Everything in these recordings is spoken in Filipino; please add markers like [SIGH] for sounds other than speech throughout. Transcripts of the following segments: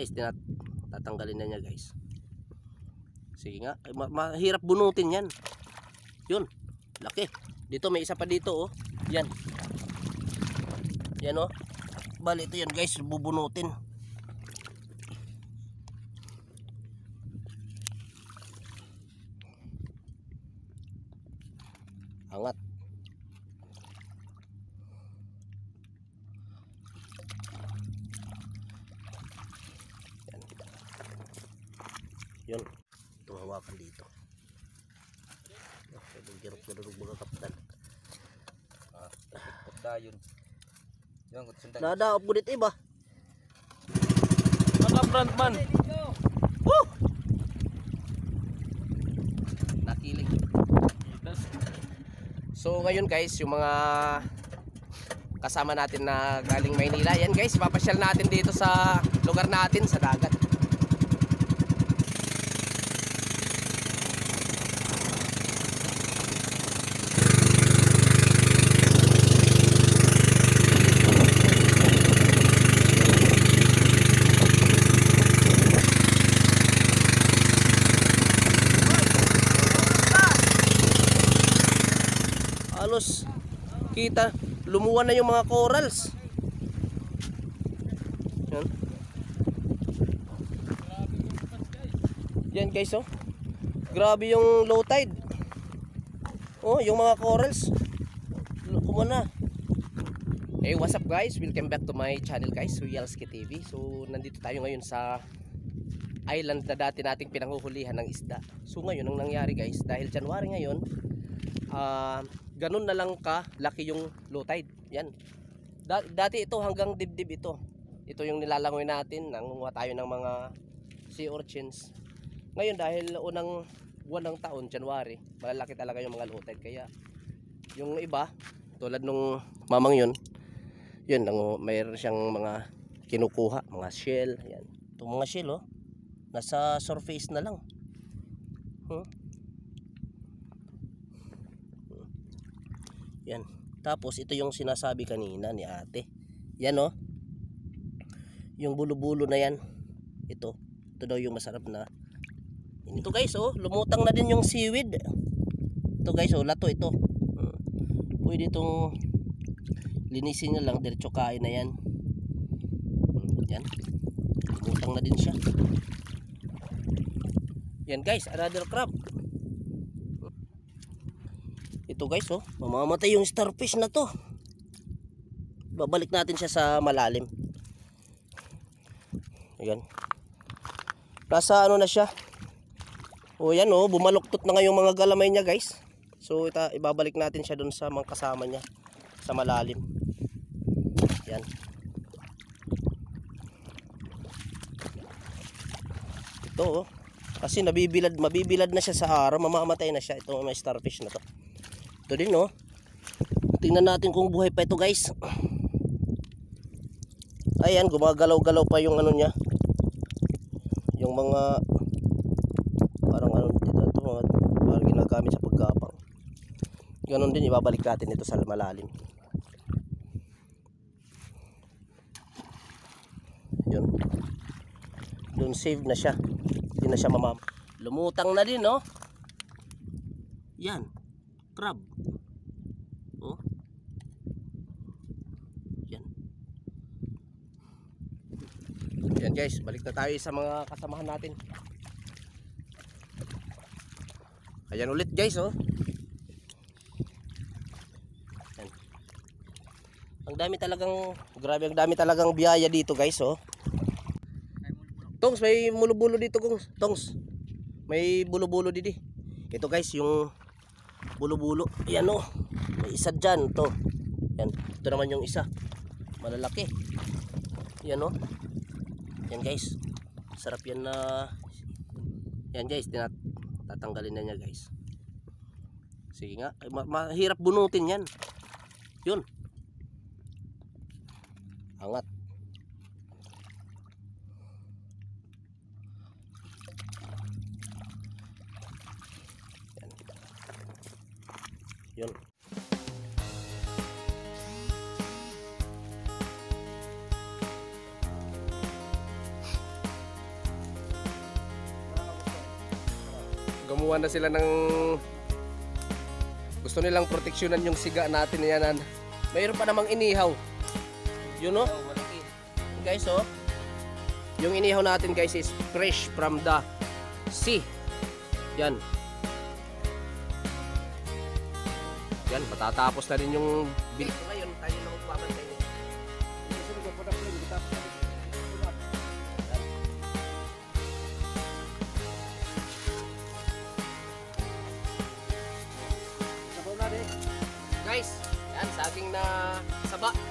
Guys, tinat tatanggalin na niya guys. Sige nga, ma- mahirap bunutin yan. Yun, laki. Dito may isa pa dito oh. Yan. Yan oh. Bali ito yan guys, bubunutin. Angat. Yun. Tumawakan dito. Oh, Gerok-gerok mga kapitan. Pagda yun. Yan, kung sundan. Nadaop ko dito iba. Mga frontman. Woo! Nakiling. So ngayon guys, yung mga kasama natin na galing Maynila, yan guys, papasyal natin dito sa lugar natin sa dagat. Kita lumuwan na yung mga corals. Yan. Yan guys oh. Grabe yung low tide. Oh, yung mga corals. Lukuma na. Hey, what's up guys? Welcome back to my channel guys, Huyalski TV. So, nandito tayo ngayon sa island na dati nating pinanghuhulihan ng isda. So, ngayon ang nangyari guys, dahil January ngayon, ah ganun na lang ka laki yung low tide. Yan. Da- dati ito hanggang dibdib ito. Ito yung nilalangoy natin, nangunguha tayo ng mga sea urchins. Ngayon dahil unang buwan ng taon, January, malalaki talaga yung mga low tide. Kaya yung iba, tulad nung mamang yun, yun, nangu- mayroon siyang mga kinukuha, mga shell. Yan. Itong mga shell, oh, nasa surface na lang. Hmm? Yan. Tapos ito yung sinasabi kanina ni ate. Yan oh. Yung bulo-bulo na yan. Ito. Ito daw yung masarap na. Ito guys oh, lumutang na din yung seaweed. Ito guys oh, lato ito. Hmm. Pwede itong linisin nyo lang, diretso kain na yan. Hmm, Yan. Lumutang na din siya. Yan guys, another crab. Ito guys oh, mamamatay yung starfish na to. Babalik natin siya sa malalim. Ayan. Nasa ano na siya? O yan oh, bumaluktot na nga yung mga galamay niya guys. So ita, ibabalik natin siya dun sa mga kasama niya sa malalim. Yan. Ito oh. Kasi nabibilad, mabibilad na siya sa araw, mamamatay na siya. Ito may starfish na to. Ito din no. Tingnan natin kung buhay pa ito guys. Ayan, gumagalaw-galaw pa yung ano niya. Yung mga parang ano dito ito, mga parang ginagamit sa paggapang. Ganon din ibabalik natin ito sa malalim. Yun. Doon save na siya. Hindi na siya mamam. Lumutang na din, no? Yan. Crab. Oh. Yan. Yan guys, balik na tayo sa mga kasamahan natin. Ayan ulit guys, oh. Yan. Ang dami talagang, grabe ang dami talagang biyaya dito guys, oh. Tongs, may mulubulo dito. Tongs. May bulo-bulo dito. Ito guys, yung bulo-bulo. Ayan oh. May isa dyan. Ito. Yan. Ito naman yung isa. Malalaki. Yan oh. Yan guys. Sarap yan na... Yan guys. Tinat tatanggalin na niya guys. Sige nga. Ma- mahirap bunutin yan. Yun. Angat. Yun. Gumawa na sila ng gusto nilang proteksyonan yung siga natin yanan. Mayroon pa namang inihaw. Yun no? Guys oh. Yung inihaw natin guys is fresh from the sea. Yan. Yan, matatapos na rin yung bil. Ngayon, tayo na magbabantay nito. Susunod ko na tapos Guys, yan, saging na saba.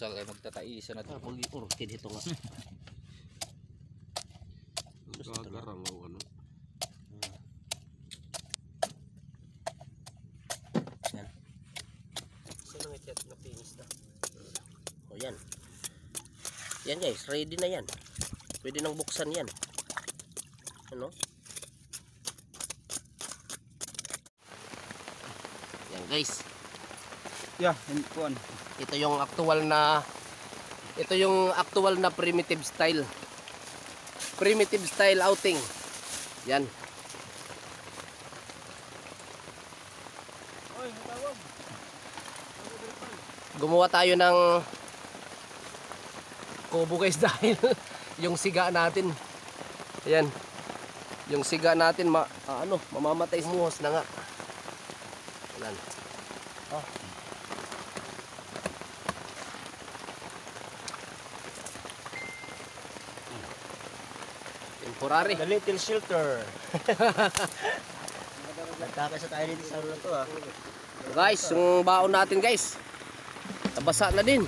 An usal ay magtataisa na to. Ah, orchid ito nga. Gagarang o ano. Yan. Saan ang itit na finish na? O yan. Yan guys, ready na yan. Pwede nang buksan yan. Ano? Yan guys. Yeah, kuan. Ito yung actual na ito yung actual na primitive style. Primitive style outing. Yan. Gumawa tayo ng kubo guys [LAUGHS] dahil yung siga natin. Ayan. Yung siga natin ma ah, ano, mamamatay muhos na nga. Ayan. Oh. Temporary. The little shelter. [LAUGHS] Nagkakasa tayo dito sa ulo to ah. Guys, yung baon natin guys. Nabasa na din.